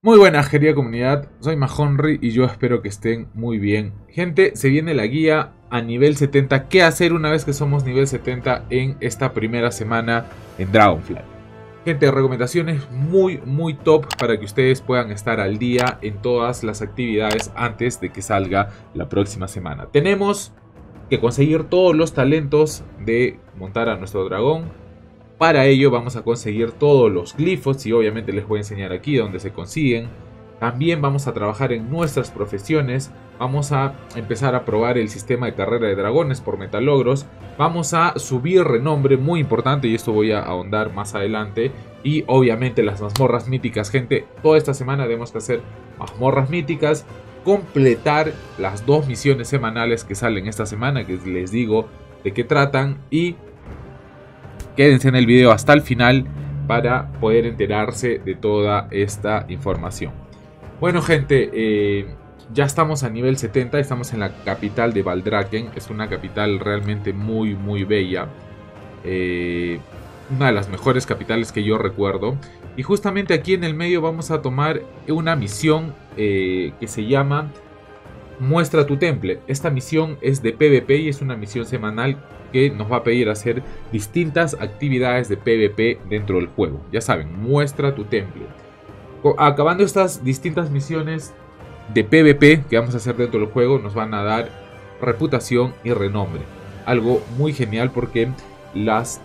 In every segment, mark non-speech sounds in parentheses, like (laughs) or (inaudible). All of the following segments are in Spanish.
Muy buenas querida comunidad, soy Mahonry y yo espero que estén muy bien. Gente, se viene la guía a nivel 70, qué hacer una vez que somos nivel 70 en esta primera semana en Dragonfly. Gente, recomendaciones muy muy top para que ustedes puedan estar al día en todas las actividades antes de que salga la próxima semana. Tenemos que conseguir todos los talentos de montar a nuestro dragón, para ello vamos a conseguir todos los glifos y obviamente les voy a enseñar aquí donde se consiguen. También vamos a trabajar en nuestras profesiones, vamos a empezar a probar el sistema de carrera de dragones por metalogros, vamos a subir renombre, muy importante y esto voy a ahondar más adelante. Y obviamente las mazmorras míticas, gente, toda esta semana tenemos que hacer mazmorras míticas, completar las dos misiones semanales que salen esta semana, que les digo de qué tratan y Quédense en el video hasta el final para poder enterarse de toda esta información. Bueno gente, eh, ya estamos a nivel 70, estamos en la capital de Valdraken, es una capital realmente muy muy bella. Eh, una de las mejores capitales que yo recuerdo. Y justamente aquí en el medio vamos a tomar una misión eh, que se llama Muestra tu temple. Esta misión es de PvP y es una misión semanal que nos va a pedir hacer distintas actividades de PvP dentro del juego. Ya saben, muestra tu temple. Acabando estas distintas misiones de PvP que vamos a hacer dentro del juego, nos van a dar reputación y renombre. Algo muy genial porque las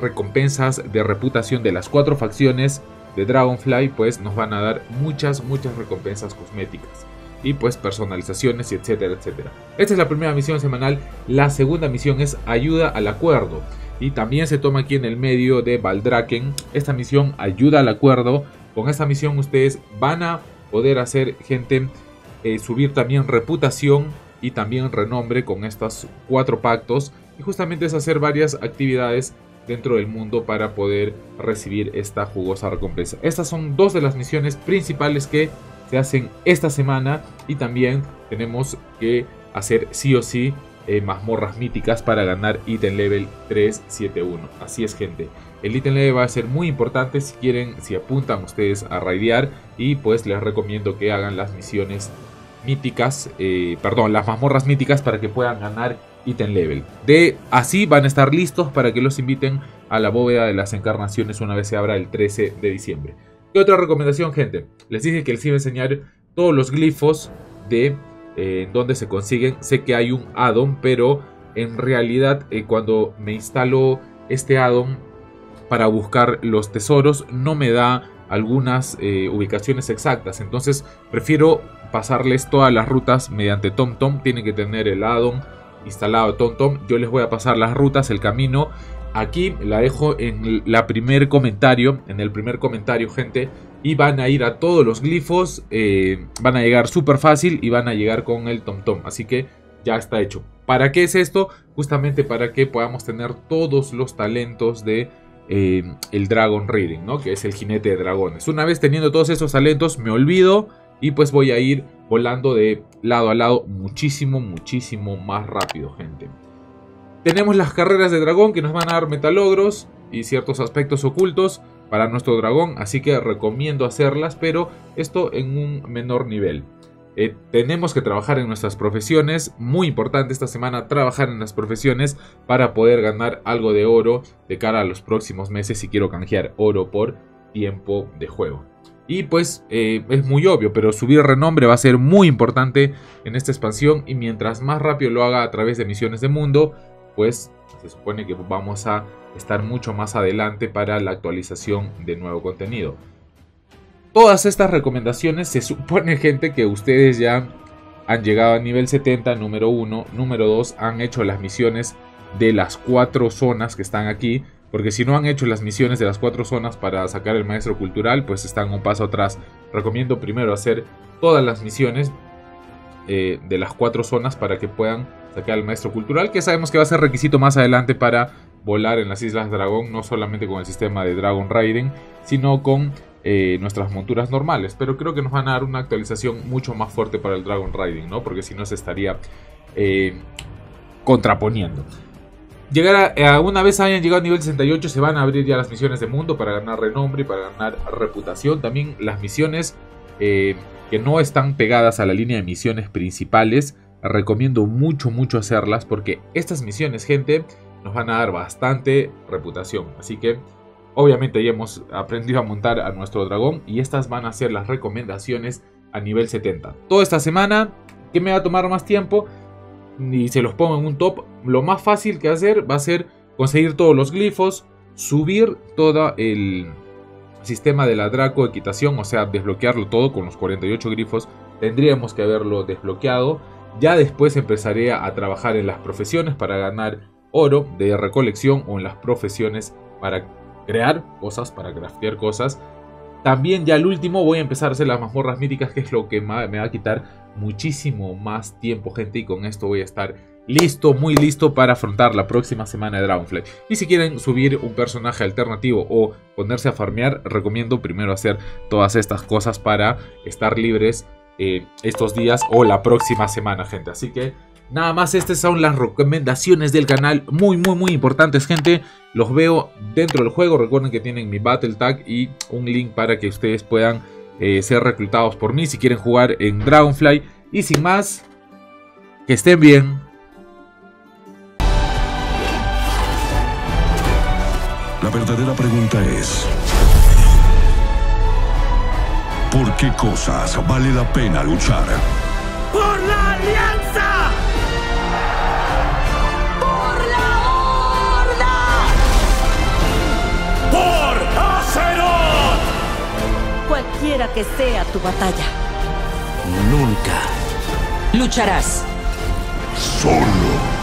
recompensas de reputación de las cuatro facciones de Dragonfly pues nos van a dar muchas, muchas recompensas cosméticas y pues personalizaciones y etcétera, etcétera. Esta es la primera misión semanal. La segunda misión es ayuda al acuerdo. Y también se toma aquí en el medio de Valdraken. Esta misión ayuda al acuerdo. Con esta misión ustedes van a poder hacer gente eh, subir también reputación y también renombre con estos cuatro pactos. Y justamente es hacer varias actividades dentro del mundo para poder recibir esta jugosa recompensa. Estas son dos de las misiones principales que se hacen esta semana y también tenemos que hacer sí o sí eh, mazmorras míticas para ganar ítem level 371. Así es gente. El ítem level va a ser muy importante si quieren, si apuntan ustedes a raidear y pues les recomiendo que hagan las misiones míticas, eh, perdón, las mazmorras míticas para que puedan ganar ítem level. De así van a estar listos para que los inviten a la bóveda de las encarnaciones una vez se abra el 13 de diciembre. ¿Qué otra recomendación, gente? Les dije que les iba a enseñar todos los glifos de eh, donde se consiguen. Sé que hay un addon, pero en realidad eh, cuando me instalo este addon para buscar los tesoros no me da algunas eh, ubicaciones exactas. Entonces prefiero pasarles todas las rutas mediante TomTom. Tienen que tener el addon instalado TomTom. Yo les voy a pasar las rutas, el camino Aquí la dejo en la primer comentario, en el primer comentario, gente. Y van a ir a todos los glifos, eh, van a llegar súper fácil y van a llegar con el TomTom. Así que ya está hecho. ¿Para qué es esto? Justamente para que podamos tener todos los talentos de eh, el Dragon Reading, ¿no? Que es el jinete de dragones. Una vez teniendo todos esos talentos, me olvido y pues voy a ir volando de lado a lado muchísimo, muchísimo más rápido, gente. Tenemos las carreras de dragón que nos van a dar metalogros y ciertos aspectos ocultos para nuestro dragón, así que recomiendo hacerlas, pero esto en un menor nivel. Eh, tenemos que trabajar en nuestras profesiones, muy importante esta semana trabajar en las profesiones para poder ganar algo de oro de cara a los próximos meses si quiero canjear oro por tiempo de juego. Y pues eh, es muy obvio, pero subir renombre va a ser muy importante en esta expansión y mientras más rápido lo haga a través de misiones de mundo, pues se supone que vamos a estar mucho más adelante para la actualización de nuevo contenido. Todas estas recomendaciones se supone (laughs) gente que ustedes ya han llegado a nivel 70, número 1, número 2, han hecho las misiones de las cuatro zonas que están aquí, porque si no han hecho las misiones de las cuatro zonas para sacar el maestro cultural, pues están un paso atrás. Recomiendo primero hacer todas las misiones eh, de las cuatro zonas para que puedan sacar al maestro cultural, que sabemos que va a ser requisito más adelante para volar en las Islas Dragón, no solamente con el sistema de Dragon Riding, sino con eh, nuestras monturas normales. Pero creo que nos van a dar una actualización mucho más fuerte para el Dragon Riding, ¿no? Porque si no se estaría eh, contraponiendo. Llegar a, una vez hayan llegado a nivel 68 se van a abrir ya las misiones de mundo para ganar renombre y para ganar reputación. También las misiones eh, que no están pegadas a la línea de misiones principales. Recomiendo mucho, mucho hacerlas porque estas misiones, gente, nos van a dar bastante reputación. Así que, obviamente, ya hemos aprendido a montar a nuestro dragón y estas van a ser las recomendaciones a nivel 70. Toda esta semana, que me va a tomar más tiempo, y se los pongo en un top, lo más fácil que hacer va a ser conseguir todos los glifos, subir todo el sistema de la Draco Equitación, o sea, desbloquearlo todo con los 48 grifos, tendríamos que haberlo desbloqueado. Ya después empezaré a trabajar en las profesiones para ganar oro de recolección o en las profesiones para crear cosas, para craftear cosas. También ya al último voy a empezar a hacer las mazmorras míticas, que es lo que me va a quitar muchísimo más tiempo, gente. Y con esto voy a estar listo, muy listo para afrontar la próxima semana de Dragonfly. Y si quieren subir un personaje alternativo o ponerse a farmear, recomiendo primero hacer todas estas cosas para estar libres eh, estos días o la próxima semana, gente. Así que nada más, estas son las recomendaciones del canal. Muy, muy, muy importantes, gente. Los veo dentro del juego. Recuerden que tienen mi Battle Tag y un link para que ustedes puedan eh, ser reclutados por mí si quieren jugar en Dragonfly. Y sin más, que estén bien. La verdadera pregunta es... ¿Por qué cosas vale la pena luchar? ¡Por la alianza! Cualquiera que sea tu batalla, Nunca lucharás. Solo